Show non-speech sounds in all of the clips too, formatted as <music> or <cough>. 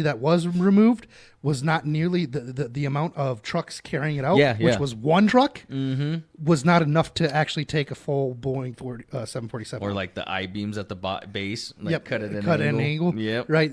that was removed was not nearly the, the, the amount of trucks carrying it out, Yeah, which yeah. was one truck, was not enough to actually take a full Boeing 40, uh, 747. Or like the I beams at the bo- base, like Yep, cut it at cut an at an angle. angle. Yep. Right.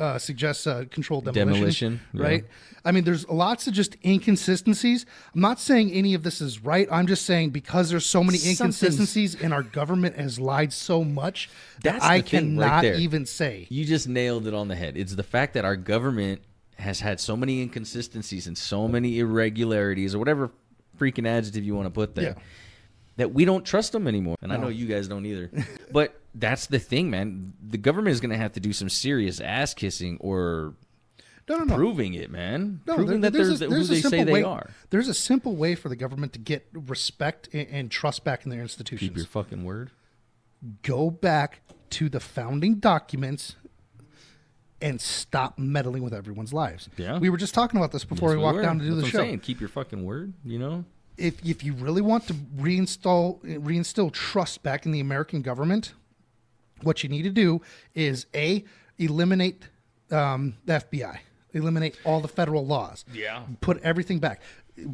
Uh, suggests uh, controlled demolition. Demolition, yeah. Right. I mean, there's lots of just inconsistencies. I'm not saying any of this is right. I'm just saying because there's so many Something's- inconsistencies and our government has lied so much That's that I thing right cannot even say. You just nailed it on the head. It's the fact that our government has had so many inconsistencies and so many irregularities, or whatever freaking adjective you want to put there, Yeah. That we don't trust them anymore. And I know you guys don't either. <laughs> but that's the thing, man. The government is going to have to do some serious ass kissing or No, no, no. proving it, man. No, proving there- that they're there's a- who there's a they say simple they are. There's a simple way for the government to get respect and, and trust back in their institutions. Keep your fucking word. Go back to the founding documents and stop meddling with everyone's lives. Yeah. We were just talking about this before Yes, we walked were. down to do That's the show. Saying. Keep your fucking word. You know. If if you really want to reinstall reinstill trust back in the American government, what you need to do is a eliminate um, the FBI, eliminate all the federal laws. Yeah. put everything back.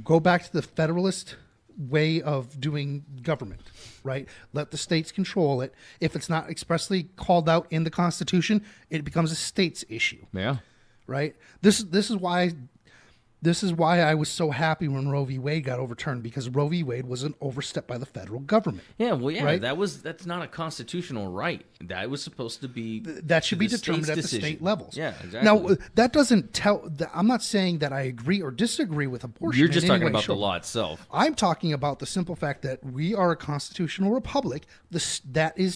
Go back to the federalist way of doing government, right? Let the states control it. If it's not expressly called out in the Constitution, it becomes a states issue, Yeah. right? This is this is why this is why I was so happy when Roe v. Wade got overturned because Roe v. Wade was an overstep by the federal government. Yeah, well, yeah, Right? that was that's not a constitutional right. That was supposed to be that should be determined at decision. the state levels. Yeah, exactly. Now uh, that doesn't tell. That, I'm not saying that I agree or disagree with abortion. You're just talking about shape, the law itself. I'm talking about the simple fact that we are a constitutional republic. This that is